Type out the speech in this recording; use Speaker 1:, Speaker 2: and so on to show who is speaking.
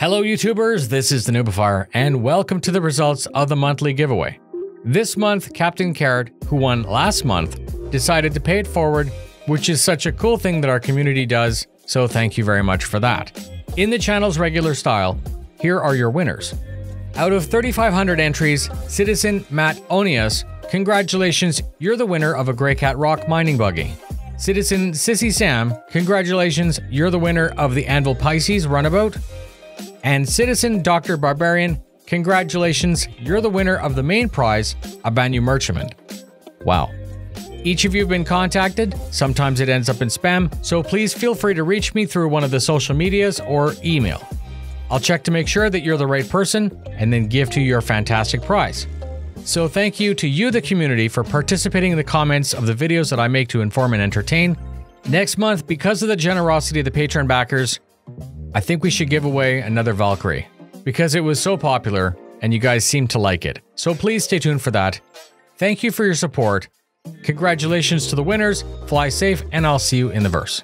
Speaker 1: Hello, YouTubers. This is the Noobifier, and welcome to the results of the monthly giveaway. This month, Captain Carrot, who won last month, decided to pay it forward, which is such a cool thing that our community does, so thank you very much for that. In the channel's regular style, here are your winners. Out of 3,500 entries, Citizen Matt Onias, congratulations, you're the winner of a Greycat ROC mining buggy. Citizen Sissy Sam, congratulations, you're the winner of the Anvil Pisces runabout. And Citizen Dr. Barbarian, congratulations, you're the winner of the main prize, a Banu Merchantman. Wow. Each of you have been contacted, sometimes it ends up in spam, so please feel free to reach me through one of the social medias or email. I'll check to make sure that you're the right person and then give to you your fantastic prize. So thank you to you, the community, for participating in the comments of the videos that I make to inform and entertain. Next month, because of the generosity of the Patreon backers, I think we should give away another Valkyrie because it was so popular and you guys seem to like it. So please stay tuned for that. Thank you for your support. Congratulations to the winners, fly safe, and I'll see you in the verse.